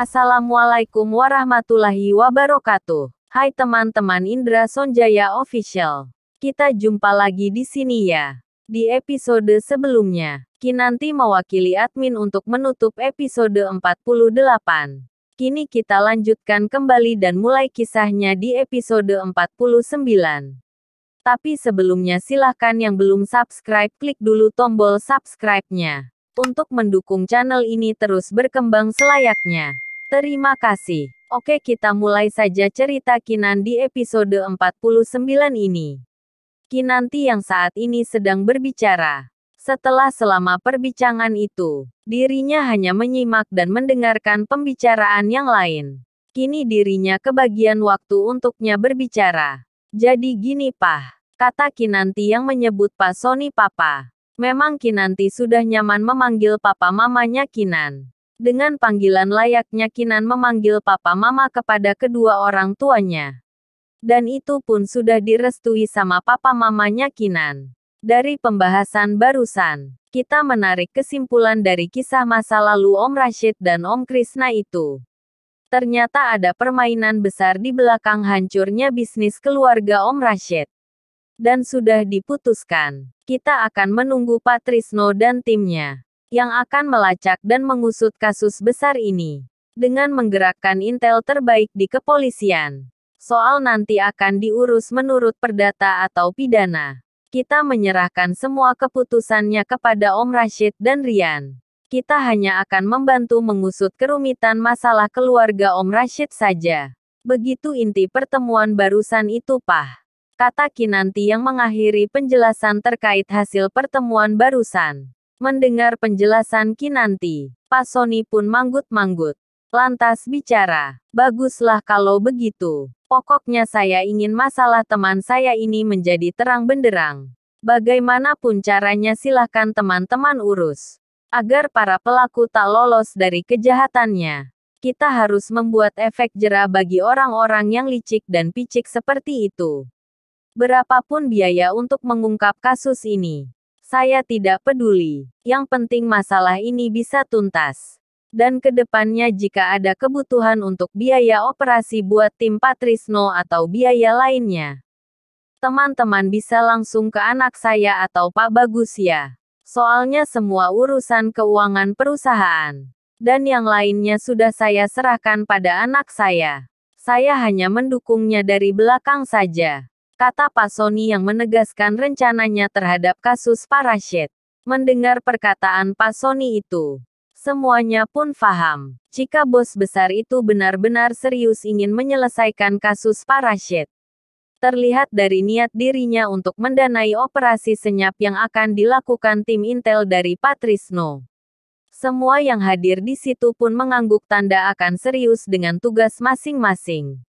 Assalamualaikum warahmatullahi wabarakatuh. Hai teman-teman Indra Sonjaya Official. Kita jumpa lagi di sini ya. Di episode sebelumnya, Kinanti mewakili admin untuk menutup episode 48. Kini kita lanjutkan kembali dan mulai kisahnya di episode 49. Tapi sebelumnya silahkan yang belum subscribe klik dulu tombol subscribe-nya. Untuk mendukung channel ini terus berkembang selayaknya. Terima kasih. Oke kita mulai saja cerita Kinan di episode 49 ini. Kinanti yang saat ini sedang berbicara. Setelah selama perbincangan itu, dirinya hanya menyimak dan mendengarkan pembicaraan yang lain. Kini dirinya kebagian waktu untuknya berbicara. Jadi gini pah, kata Kinanti yang menyebut Pak Sony Papa. Memang Kinanti sudah nyaman memanggil papa mamanya Kinan. Dengan panggilan layaknya Kinan memanggil papa mama kepada kedua orang tuanya. Dan itu pun sudah direstui sama papa mamanya Kinan. Dari pembahasan barusan, kita menarik kesimpulan dari kisah masa lalu Om Rashid dan Om Krishna itu. Ternyata ada permainan besar di belakang hancurnya bisnis keluarga Om Rashid. Dan sudah diputuskan, kita akan menunggu Patrisno dan timnya yang akan melacak dan mengusut kasus besar ini. Dengan menggerakkan intel terbaik di kepolisian. Soal nanti akan diurus menurut perdata atau pidana. Kita menyerahkan semua keputusannya kepada Om Rashid dan Rian. Kita hanya akan membantu mengusut kerumitan masalah keluarga Om Rashid saja. Begitu inti pertemuan barusan itu, Pah. Kata Kinanti yang mengakhiri penjelasan terkait hasil pertemuan barusan. Mendengar penjelasan Kinanti, Pak Sony pun manggut-manggut. Lantas bicara, baguslah kalau begitu. Pokoknya saya ingin masalah teman saya ini menjadi terang benderang. Bagaimanapun caranya silahkan teman-teman urus. Agar para pelaku tak lolos dari kejahatannya. Kita harus membuat efek jerah bagi orang-orang yang licik dan picik seperti itu. Berapapun biaya untuk mengungkap kasus ini, saya tidak peduli. Yang penting masalah ini bisa tuntas. Dan ke depannya jika ada kebutuhan untuk biaya operasi buat tim Patrisno atau biaya lainnya. Teman-teman bisa langsung ke anak saya atau Pak Bagus ya. Soalnya semua urusan keuangan perusahaan. Dan yang lainnya sudah saya serahkan pada anak saya. Saya hanya mendukungnya dari belakang saja kata Pak Sony yang menegaskan rencananya terhadap kasus Parashit. Mendengar perkataan Pak Sony itu, semuanya pun paham. Jika bos besar itu benar-benar serius ingin menyelesaikan kasus Parashit. Terlihat dari niat dirinya untuk mendanai operasi senyap yang akan dilakukan tim intel dari Patrisno. Semua yang hadir di situ pun mengangguk tanda akan serius dengan tugas masing-masing.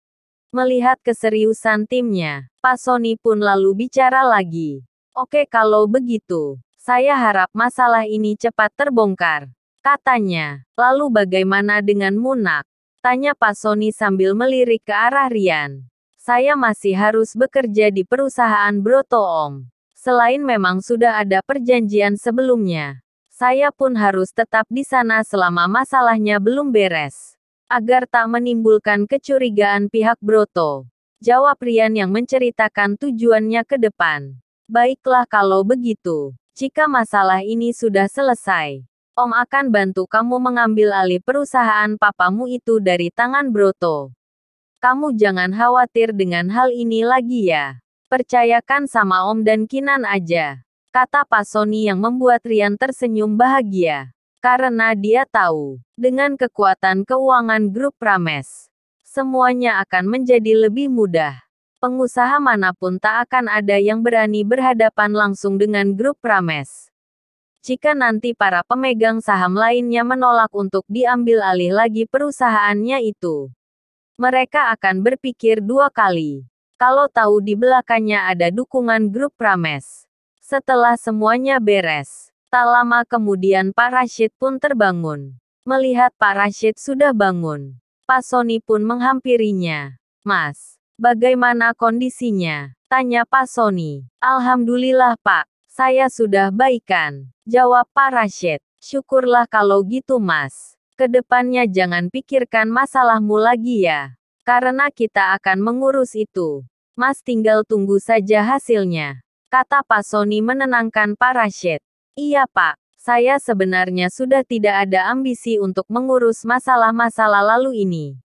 Melihat keseriusan timnya, Pak Sony pun lalu bicara lagi. Oke kalau begitu, saya harap masalah ini cepat terbongkar. Katanya, lalu bagaimana dengan Munak? Tanya Pak Sony sambil melirik ke arah Rian. Saya masih harus bekerja di perusahaan Broto Om. Selain memang sudah ada perjanjian sebelumnya, saya pun harus tetap di sana selama masalahnya belum beres agar tak menimbulkan kecurigaan pihak Broto. Jawab Rian yang menceritakan tujuannya ke depan. Baiklah kalau begitu. Jika masalah ini sudah selesai, Om akan bantu kamu mengambil alih perusahaan papamu itu dari tangan Broto. Kamu jangan khawatir dengan hal ini lagi ya. Percayakan sama Om dan Kinan aja. Kata Pak Sony yang membuat Rian tersenyum bahagia. Karena dia tahu, dengan kekuatan keuangan grup Prames, semuanya akan menjadi lebih mudah. Pengusaha mana pun tak akan ada yang berani berhadapan langsung dengan grup Prames. Jika nanti para pemegang saham lainnya menolak untuk diambil alih lagi perusahaannya itu, mereka akan berpikir dua kali. Kalau tahu di belakangnya ada dukungan grup Prames. Setelah semuanya beres, Tak lama kemudian Pak Rashid pun terbangun. Melihat Pak Rashid sudah bangun, Pak Sony pun menghampirinya. Mas, bagaimana kondisinya? Tanya Pak Sony. Alhamdulillah Pak, saya sudah baikan. Jawab Pak Rashid. Syukurlah kalau gitu mas. Ke depannya jangan pikirkan masalahmu lagi ya. Karena kita akan mengurus itu. Mas tinggal tunggu saja hasilnya. Kata Pak Sony menenangkan Pak Rashid. Iya Pak, saya sebenarnya sudah tidak ada ambisi untuk mengurus masalah-masalah lalu ini.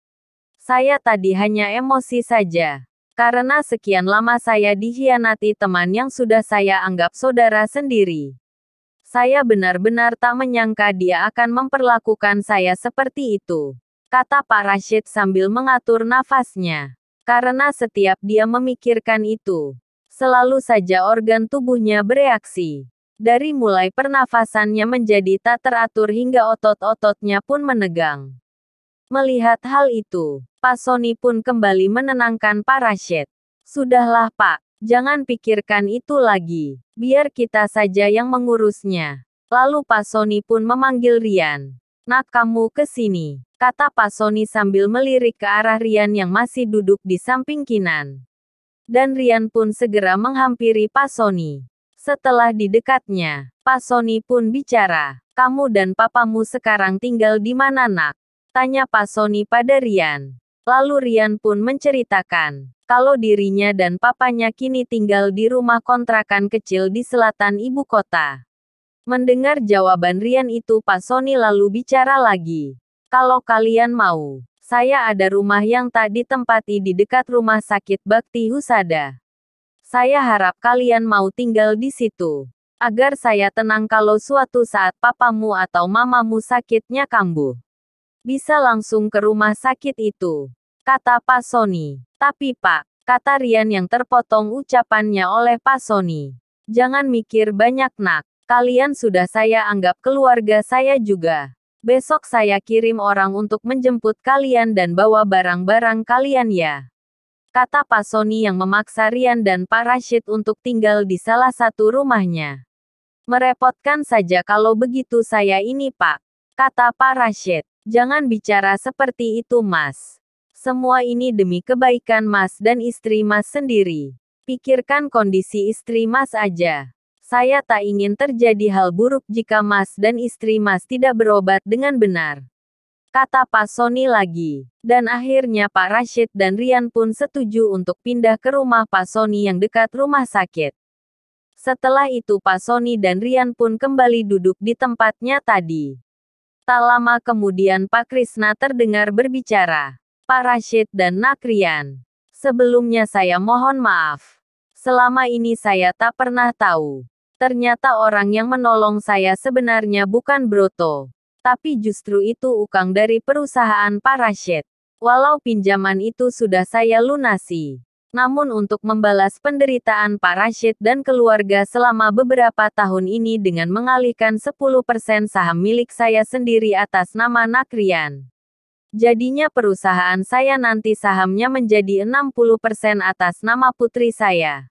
Saya tadi hanya emosi saja. Karena sekian lama saya dikhianati teman yang sudah saya anggap saudara sendiri. Saya benar-benar tak menyangka dia akan memperlakukan saya seperti itu. Kata Pak Rashid sambil mengatur nafasnya. Karena setiap dia memikirkan itu, selalu saja organ tubuhnya bereaksi. Dari mulai pernafasannya menjadi tak teratur hingga otot-ototnya pun menegang. Melihat hal itu, Pak Sony pun kembali menenangkan Pak Rashid. Sudahlah Pak, Jangan pikirkan itu lagi. Biar kita saja yang mengurusnya. Lalu Pak Sony pun memanggil Rian. Nak kamu ke sini, kata Pak Sony sambil melirik ke arah Rian yang masih duduk di samping Kinan. Dan Rian pun segera menghampiri Pak Sony. Setelah didekatnya, Pak Sony pun bicara, kamu dan papamu sekarang tinggal di mana nak? Tanya Pak Sony pada Rian. Lalu Rian pun menceritakan, kalau dirinya dan papanya kini tinggal di rumah kontrakan kecil di selatan ibu kota. Mendengar jawaban Rian itu Pak Sony lalu bicara lagi. Kalau kalian mau, saya ada rumah yang tak ditempati di dekat rumah sakit Bakti Husada. Saya harap kalian mau tinggal di situ. Agar saya tenang kalau suatu saat papamu atau mamamu sakitnya kambuh. Bisa langsung ke rumah sakit itu. Kata Pak Sony. Tapi Pak, kata Rian yang terpotong ucapannya oleh Pak Sony. Jangan mikir banyak nak. Kalian sudah saya anggap keluarga saya juga. Besok saya kirim orang untuk menjemput kalian dan bawa barang-barang kalian ya. Kata Pak Sony yang memaksa Rian dan Pak Rashid untuk tinggal di salah satu rumahnya. Merepotkan saja kalau begitu saya ini Pak. Kata Pak Rashid. Jangan bicara seperti itu mas. Semua ini demi kebaikan Mas dan istri Mas sendiri. Pikirkan kondisi istri Mas aja. Saya tak ingin terjadi hal buruk jika Mas dan istri Mas tidak berobat dengan benar. Kata Pak Sony lagi. Dan akhirnya Pak Rashid dan Rian pun setuju untuk pindah ke rumah Pak Sony yang dekat rumah sakit. Setelah itu Pak Sony dan Rian pun kembali duduk di tempatnya tadi. Tak lama kemudian Pak Krisna terdengar berbicara. Pak Rashid dan Nakrian. Sebelumnya saya mohon maaf. Selama ini saya tak pernah tahu. Ternyata orang yang menolong saya sebenarnya bukan Broto. Tapi justru itu ukang dari perusahaan Pak Rashid. Walau pinjaman itu sudah saya lunasi. Namun untuk membalas penderitaan Pak dan keluarga selama beberapa tahun ini dengan mengalihkan 10% saham milik saya sendiri atas nama Nakrian. Jadinya perusahaan saya nanti sahamnya menjadi 60% atas nama putri saya.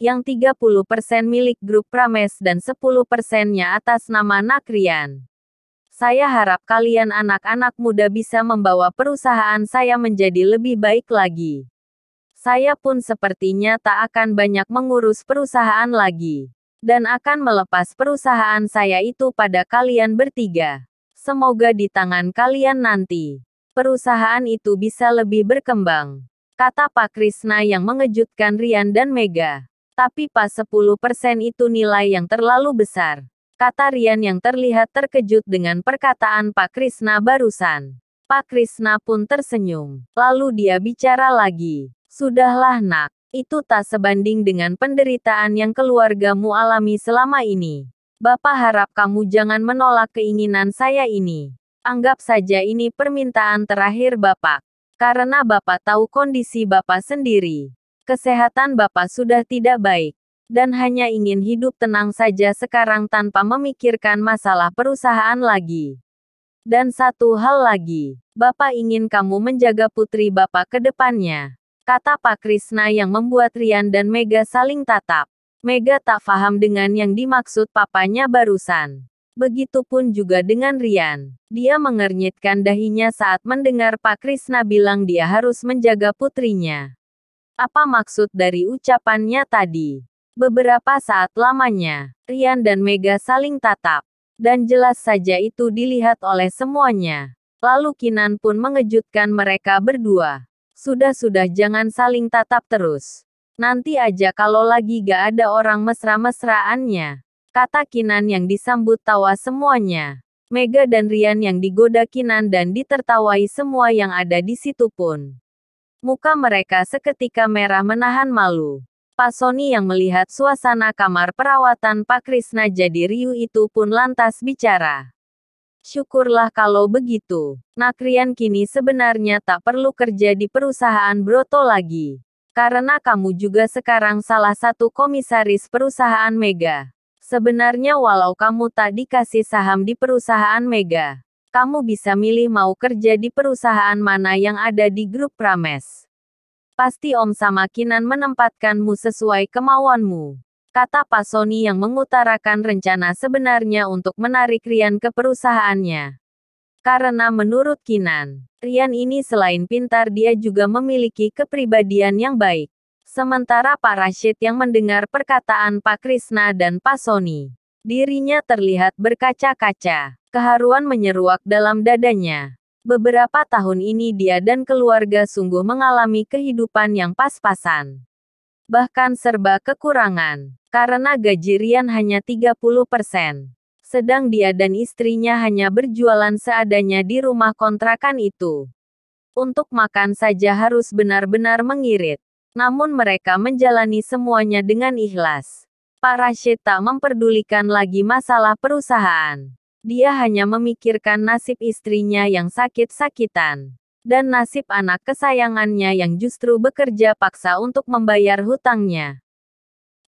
Yang 30% milik grup Prames dan 10%-nya atas nama Nakrian. Saya harap kalian anak-anak muda bisa membawa perusahaan saya menjadi lebih baik lagi. Saya pun sepertinya tak akan banyak mengurus perusahaan lagi. Dan akan melepas perusahaan saya itu pada kalian bertiga. Semoga di tangan kalian nanti perusahaan itu bisa lebih berkembang. Kata Pak Krisna yang mengejutkan Rian dan Mega. Tapi pas 10% itu nilai yang terlalu besar. Kata Rian yang terlihat terkejut dengan perkataan Pak Krisna barusan. Pak Krisna pun tersenyum. Lalu dia bicara lagi. Sudahlah nak, itu tak sebanding dengan penderitaan yang keluargamu alami selama ini. Bapak harap kamu jangan menolak keinginan saya ini. Anggap saja ini permintaan terakhir Bapak. Karena Bapak tahu kondisi Bapak sendiri. Kesehatan Bapak sudah tidak baik. Dan hanya ingin hidup tenang saja sekarang tanpa memikirkan masalah perusahaan lagi. Dan satu hal lagi, Bapak ingin kamu menjaga putri Bapak ke depannya. Kata Pak Krisna yang membuat Rian dan Mega saling tatap. Mega tak paham dengan yang dimaksud papanya barusan. Begitupun juga dengan Rian. Dia mengernyitkan dahinya saat mendengar Pak Krisna bilang dia harus menjaga putrinya. Apa maksud dari ucapannya tadi? Beberapa saat lamanya, Rian dan Mega saling tatap. Dan jelas saja itu dilihat oleh semuanya. Lalu Kinan pun mengejutkan mereka berdua. Sudah-sudah jangan saling tatap terus. Nanti aja kalau lagi gak ada orang mesra-mesraannya. Kata Kinan yang disambut tawa semuanya. Mega dan Rian yang digoda Kinan dan ditertawai semua yang ada di situ pun. Muka mereka seketika merah menahan malu. Pak Sony yang melihat suasana kamar perawatan Pak Krisna jadi riuh itu pun lantas bicara. Syukurlah kalau begitu. Nakrian kini sebenarnya tak perlu kerja di perusahaan Broto lagi. Karena kamu juga sekarang salah satu komisaris perusahaan Mega. Sebenarnya walau kamu tak dikasih saham di perusahaan Mega, kamu bisa milih mau kerja di perusahaan mana yang ada di grup Prames. Pasti Om sama Kinan menempatkanmu sesuai kemauanmu kata Pak Sony yang mengutarakan rencana sebenarnya untuk menarik Rian ke perusahaannya. Karena menurut Kinan, Rian ini selain pintar dia juga memiliki kepribadian yang baik. Sementara Pak Rashid yang mendengar perkataan Pak Krisna dan Pak Sony, dirinya terlihat berkaca-kaca. Keharuan menyeruak dalam dadanya. Beberapa tahun ini dia dan keluarga sungguh mengalami kehidupan yang pas-pasan. Bahkan serba kekurangan karena gaji Rian hanya 30%. Sedang dia dan istrinya hanya berjualan seadanya di rumah kontrakan itu. Untuk makan saja harus benar-benar mengirit. Namun mereka menjalani semuanya dengan ikhlas. Pak Rashid tak memperdulikan lagi masalah perusahaan. Dia hanya memikirkan nasib istrinya yang sakit-sakitan. Dan nasib anak kesayangannya yang justru bekerja paksa untuk membayar hutangnya.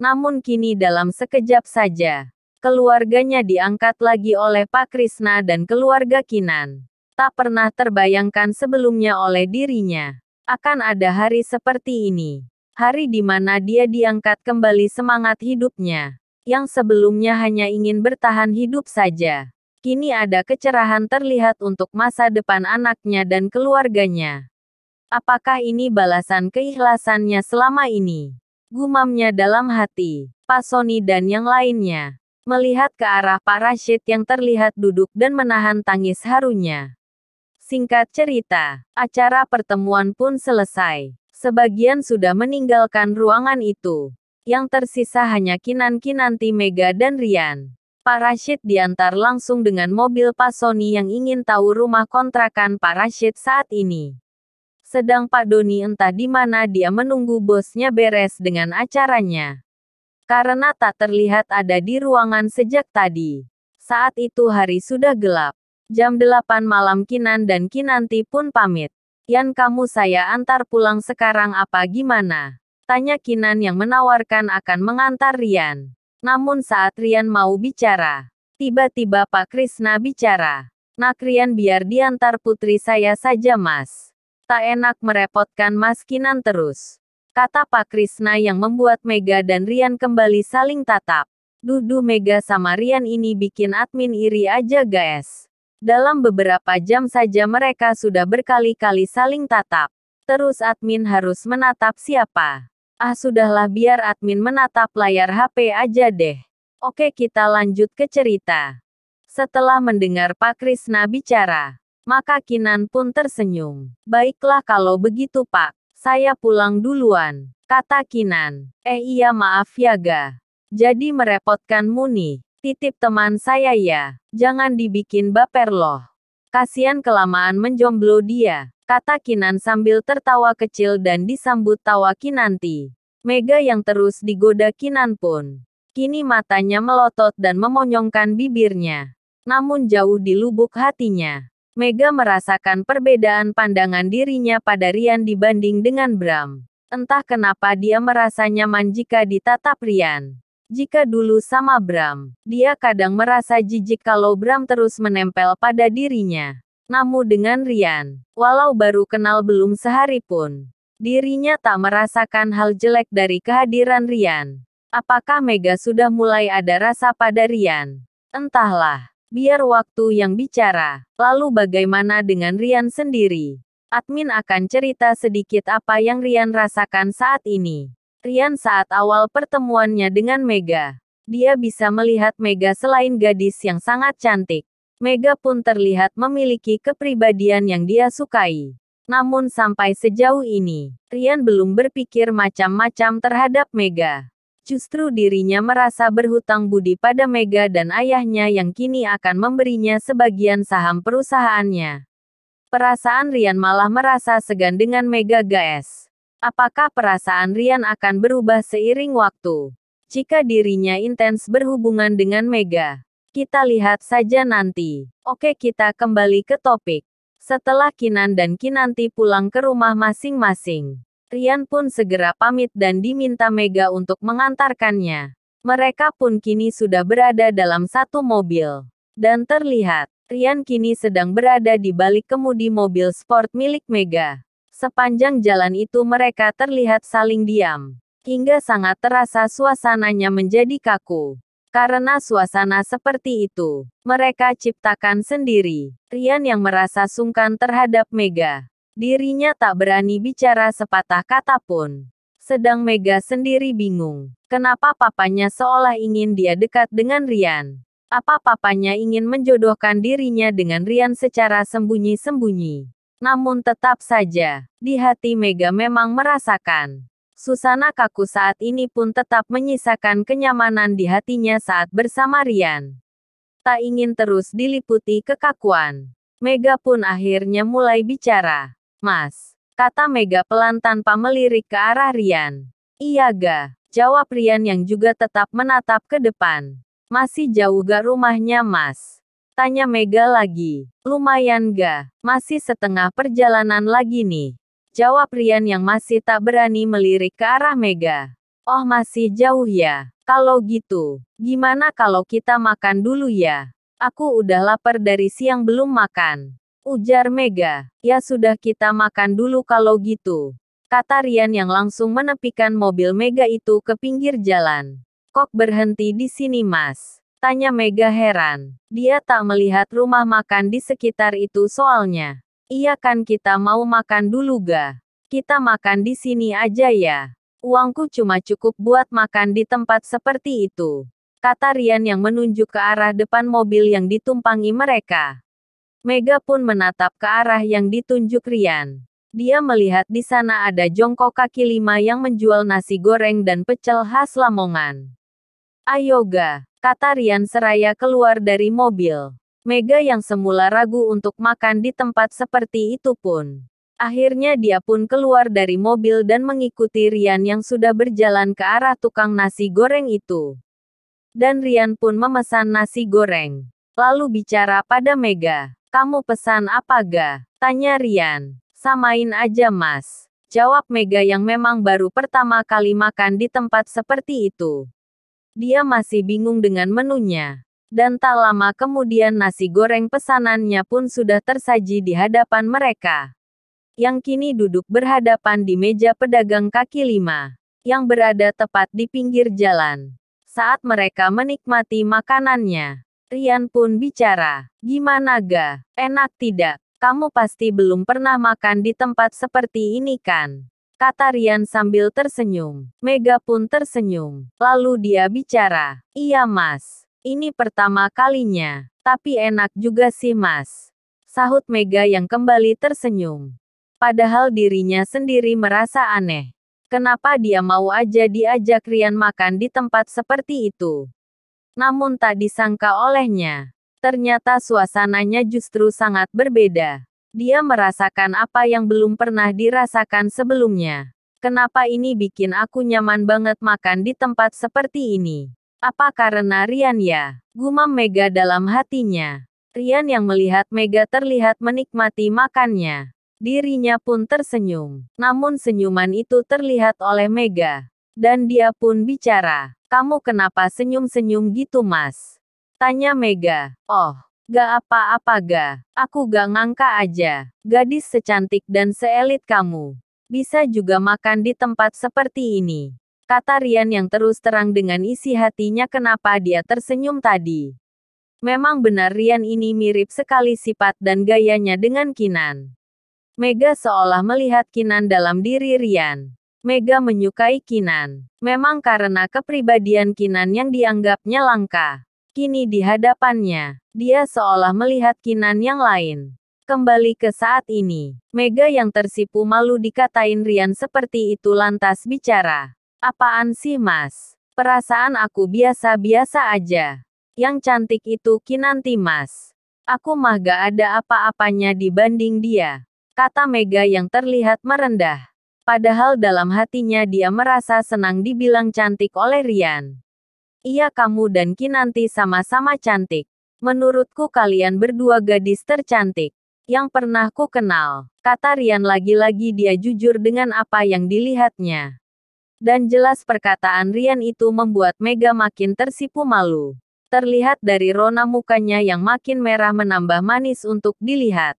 Namun kini dalam sekejap saja, keluarganya diangkat lagi oleh Pak Krisna dan keluarga Kinan. Tak pernah terbayangkan sebelumnya oleh dirinya. Akan ada hari seperti ini. Hari di mana dia diangkat kembali semangat hidupnya. Yang sebelumnya hanya ingin bertahan hidup saja. Kini ada kecerahan terlihat untuk masa depan anaknya dan keluarganya. Apakah ini balasan keikhlasannya selama ini? Gumamnya dalam hati. Pak Sony dan yang lainnya. Melihat ke arah Pak Rashid yang terlihat duduk dan menahan tangis harunya. Singkat cerita, acara pertemuan pun selesai. Sebagian sudah meninggalkan ruangan itu. Yang tersisa hanya Kinan-Kinanti Mega dan Rian. Pak Rashid diantar langsung dengan mobil Pak Sony yang ingin tahu rumah kontrakan Pak Rashid saat ini. Sedang Pak Doni entah di mana dia menunggu bosnya beres dengan acaranya. Karena tak terlihat ada di ruangan sejak tadi. Saat itu hari sudah gelap. Jam 8 malam Kinan dan Kinanti pun pamit. Yan kamu saya antar pulang sekarang apa gimana? Tanya Kinan yang menawarkan akan mengantar Rian. Namun saat Rian mau bicara, tiba-tiba Pak Krisna bicara. Nak Rian biar diantar putri saya saja mas. Tak enak merepotkan Mas Kinan terus. Kata Pak Krisna yang membuat Mega dan Rian kembali saling tatap. Dudu Mega sama Rian ini bikin admin iri aja guys. Dalam beberapa jam saja mereka sudah berkali-kali saling tatap. Terus admin harus menatap siapa. Ah sudahlah biar admin menatap layar HP aja deh. Oke kita lanjut ke cerita. Setelah mendengar Pak Krisna bicara, maka Kinan pun tersenyum. Baiklah kalau begitu pak, saya pulang duluan, kata Kinan. Eh iya maaf ya ga. Jadi merepotkanmu nih. Titip teman saya ya, jangan dibikin baper loh. Kasian kelamaan menjomblo dia, kata Kinan sambil tertawa kecil dan disambut tawa Kinanti. Mega yang terus digoda Kinan pun. Kini matanya melotot dan memonyongkan bibirnya. Namun jauh di lubuk hatinya. Mega merasakan perbedaan pandangan dirinya pada Rian dibanding dengan Bram. Entah kenapa dia merasa nyaman jika ditatap Rian. Jika dulu sama Bram, dia kadang merasa jijik kalau Bram terus menempel pada dirinya. Namun dengan Rian, walau baru kenal belum sehari pun, dirinya tak merasakan hal jelek dari kehadiran Rian. Apakah Mega sudah mulai ada rasa pada Rian? Entahlah. Biar waktu yang bicara. Lalu bagaimana dengan Rian sendiri? Admin akan cerita sedikit apa yang Rian rasakan saat ini. Rian saat awal pertemuannya dengan Mega. Dia bisa melihat Mega selain gadis yang sangat cantik. Mega pun terlihat memiliki kepribadian yang dia sukai. Namun sampai sejauh ini, Rian belum berpikir macam-macam terhadap Mega. Justru dirinya merasa berhutang budi pada Mega dan ayahnya yang kini akan memberinya sebagian saham perusahaannya. Perasaan Rian malah merasa segan dengan Mega Gas. Apakah perasaan Rian akan berubah seiring waktu? Jika dirinya intens berhubungan dengan Mega, kita lihat saja nanti. Oke kita kembali ke topik. Setelah Kinan dan Kinanti pulang ke rumah masing-masing, Rian pun segera pamit dan diminta Mega untuk mengantarkannya. Mereka pun kini sudah berada dalam satu mobil. Dan terlihat, Rian kini sedang berada di balik kemudi mobil sport milik Mega. Sepanjang jalan itu mereka terlihat saling diam. Hingga sangat terasa suasananya menjadi kaku. Karena suasana seperti itu, mereka ciptakan sendiri. Rian yang merasa sungkan terhadap Mega. Dirinya tak berani bicara sepatah kata pun. Sedang Mega sendiri bingung. Kenapa papanya seolah ingin dia dekat dengan Rian? Apa papanya ingin menjodohkan dirinya dengan Rian secara sembunyi-sembunyi? Namun tetap saja, di hati Mega memang merasakan Susana kaku saat ini pun tetap menyisakan kenyamanan di hatinya saat bersama Rian. Tak ingin terus diliputi kekakuan. Mega pun akhirnya mulai bicara. Mas, kata Mega pelan tanpa melirik ke arah Rian. Iya ga, jawab Rian yang juga tetap menatap ke depan. Masih jauh ga rumahnya mas? Tanya Mega lagi. Lumayan ga, masih setengah perjalanan lagi nih. Jawab Rian yang masih tak berani melirik ke arah Mega. Oh masih jauh ya. Kalau gitu, gimana kalau kita makan dulu ya? Aku udah lapar dari siang belum makan. Ujar Mega. Ya sudah kita makan dulu kalau gitu. Kata Rian yang langsung menepikan mobil Mega itu ke pinggir jalan. Kok berhenti di sini mas? Tanya Mega heran. Dia tak melihat rumah makan di sekitar itu soalnya. Iya kan kita mau makan dulu ga? Kita makan di sini aja ya. Uangku cuma cukup buat makan di tempat seperti itu. Kata Rian yang menunjuk ke arah depan mobil yang ditumpangi mereka. Mega pun menatap ke arah yang ditunjuk Rian. Dia melihat di sana ada jongkok kaki lima yang menjual nasi goreng dan pecel khas Lamongan. Ayo ga, kata Rian seraya keluar dari mobil. Mega yang semula ragu untuk makan di tempat seperti itu pun. Akhirnya dia pun keluar dari mobil dan mengikuti Rian yang sudah berjalan ke arah tukang nasi goreng itu. Dan Rian pun memesan nasi goreng. Lalu bicara pada Mega. Kamu pesan apa ga? Tanya Rian. Samain aja mas. Jawab Mega yang memang baru pertama kali makan di tempat seperti itu. Dia masih bingung dengan menunya. Dan tak lama kemudian nasi goreng pesanannya pun sudah tersaji di hadapan mereka. Yang kini duduk berhadapan di meja pedagang kaki lima. Yang berada tepat di pinggir jalan. Saat mereka menikmati makanannya. Rian pun bicara. Gimana ga? Enak tidak? Kamu pasti belum pernah makan di tempat seperti ini kan? Kata Rian sambil tersenyum. Mega pun tersenyum. Lalu dia bicara. Iya mas. Ini pertama kalinya. Tapi enak juga sih mas. Sahut Mega yang kembali tersenyum. Padahal dirinya sendiri merasa aneh. Kenapa dia mau aja diajak Rian makan di tempat seperti itu? Namun tak disangka olehnya. Ternyata suasananya justru sangat berbeda. Dia merasakan apa yang belum pernah dirasakan sebelumnya. Kenapa ini bikin aku nyaman banget makan di tempat seperti ini? Apa karena Rian ya? Gumam Mega dalam hatinya. Rian yang melihat Mega terlihat menikmati makannya. Dirinya pun tersenyum. Namun senyuman itu terlihat oleh Mega. Dan dia pun bicara. Kamu kenapa senyum-senyum gitu mas? Tanya Mega. Oh, gak apa-apa ga. Aku gak ngangka aja. Gadis secantik dan seelit kamu. Bisa juga makan di tempat seperti ini kata Rian yang terus terang dengan isi hatinya kenapa dia tersenyum tadi. Memang benar Rian ini mirip sekali sifat dan gayanya dengan Kinan. Mega seolah melihat Kinan dalam diri Rian. Mega menyukai Kinan. Memang karena kepribadian Kinan yang dianggapnya langka. Kini di hadapannya, dia seolah melihat Kinan yang lain. Kembali ke saat ini, Mega yang tersipu malu dikatain Rian seperti itu lantas bicara. Apaan sih mas? Perasaan aku biasa-biasa aja. Yang cantik itu Kinanti mas. Aku mah gak ada apa-apanya dibanding dia. Kata Mega yang terlihat merendah. Padahal dalam hatinya dia merasa senang dibilang cantik oleh Rian. Iya kamu dan Kinanti sama-sama cantik. Menurutku kalian berdua gadis tercantik yang pernah ku kenal. Kata Rian lagi-lagi dia jujur dengan apa yang dilihatnya. Dan jelas perkataan Rian itu membuat Mega makin tersipu malu. Terlihat dari rona mukanya yang makin merah menambah manis untuk dilihat.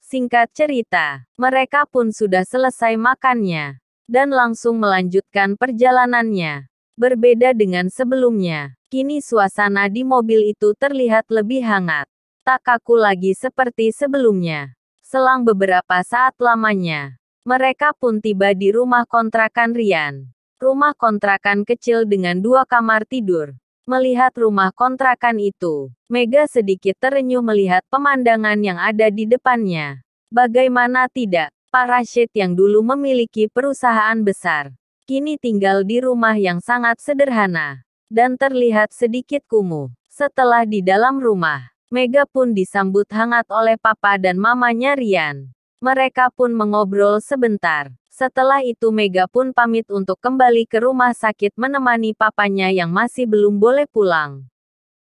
Singkat cerita, mereka pun sudah selesai makannya. Dan langsung melanjutkan perjalanannya. Berbeda dengan sebelumnya, kini suasana di mobil itu terlihat lebih hangat. Tak kaku lagi seperti sebelumnya. Selang beberapa saat lamanya, mereka pun tiba di rumah kontrakan Rian. Rumah kontrakan kecil dengan dua kamar tidur. Melihat rumah kontrakan itu, Mega sedikit terenyuh melihat pemandangan yang ada di depannya. Bagaimana tidak, Pak Rashid yang dulu memiliki perusahaan besar, kini tinggal di rumah yang sangat sederhana, dan terlihat sedikit kumuh. Setelah di dalam rumah, Mega pun disambut hangat oleh papa dan mamanya Rian. Mereka pun mengobrol sebentar. Setelah itu Mega pun pamit untuk kembali ke rumah sakit menemani papanya yang masih belum boleh pulang.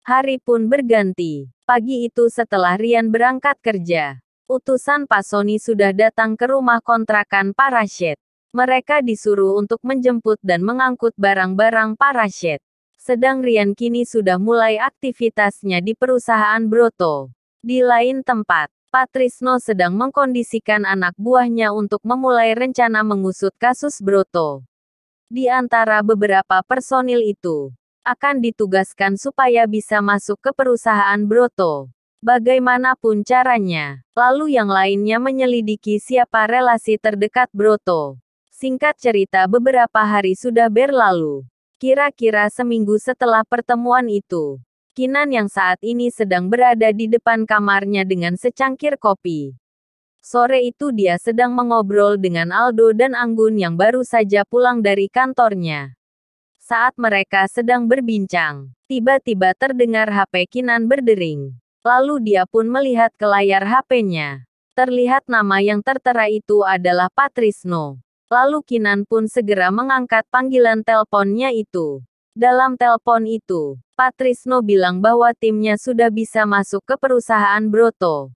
Hari pun berganti. Pagi itu setelah Rian berangkat kerja, utusan Pak Sony sudah datang ke rumah kontrakan Pak Rashid. Mereka disuruh untuk menjemput dan mengangkut barang-barang Pak Rashid. Sedang Rian kini sudah mulai aktivitasnya di perusahaan Broto. Di lain tempat, Patrisno sedang mengkondisikan anak buahnya untuk memulai rencana mengusut kasus Broto. Di antara beberapa personil itu, akan ditugaskan supaya bisa masuk ke perusahaan Broto. Bagaimanapun caranya, lalu yang lainnya menyelidiki siapa relasi terdekat Broto. Singkat cerita beberapa hari sudah berlalu. Kira-kira seminggu setelah pertemuan itu, Kinan yang saat ini sedang berada di depan kamarnya dengan secangkir kopi. Sore itu dia sedang mengobrol dengan Aldo dan Anggun yang baru saja pulang dari kantornya. Saat mereka sedang berbincang, tiba-tiba terdengar HP Kinan berdering. Lalu dia pun melihat ke layar HP-nya. Terlihat nama yang tertera itu adalah Patrisno. Lalu Kinan pun segera mengangkat panggilan teleponnya itu. Dalam telepon itu, Patrisno bilang bahwa timnya sudah bisa masuk ke perusahaan Broto.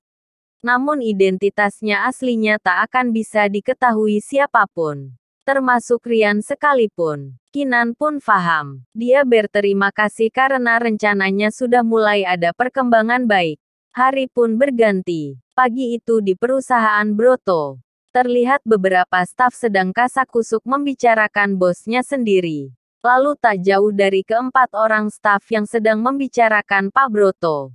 Namun identitasnya aslinya tak akan bisa diketahui siapa pun. Termasuk Rian sekalipun. Kinan pun paham. Dia berterima kasih karena rencananya sudah mulai ada perkembangan baik. Hari pun berganti. Pagi itu di perusahaan Broto. Terlihat beberapa staf sedang kasak-kusuk membicarakan bosnya sendiri. Lalu tak jauh dari keempat orang staf yang sedang membicarakan Pak Broto.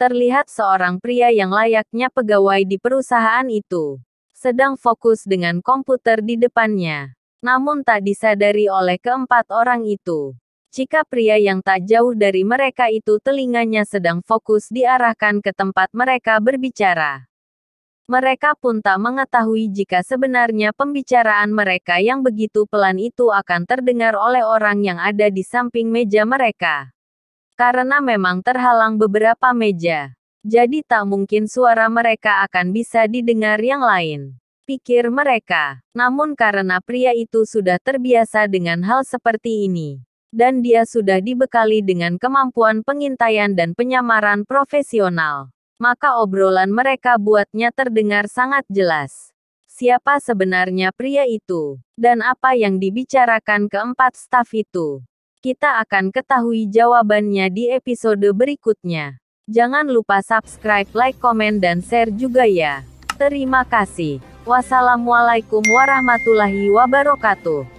Terlihat seorang pria yang layaknya pegawai di perusahaan itu. Sedang fokus dengan komputer di depannya. Namun tak disadari oleh keempat orang itu. Jika pria yang tak jauh dari mereka itu telinganya sedang fokus diarahkan ke tempat mereka berbicara. Mereka pun tak mengetahui jika sebenarnya pembicaraan mereka yang begitu pelan itu akan terdengar oleh orang yang ada di samping meja mereka. Karena memang terhalang beberapa meja. Jadi tak mungkin suara mereka akan bisa didengar yang lain. Pikir mereka. Namun karena pria itu sudah terbiasa dengan hal seperti ini. Dan dia sudah dibekali dengan kemampuan pengintaian dan penyamaran profesional maka obrolan mereka buatnya terdengar sangat jelas. Siapa sebenarnya pria itu, dan apa yang dibicarakan keempat staf itu? Kita akan ketahui jawabannya di episode berikutnya. Jangan lupa subscribe, like, komen, dan share juga ya. Terima kasih. Wassalamualaikum warahmatullahi wabarakatuh.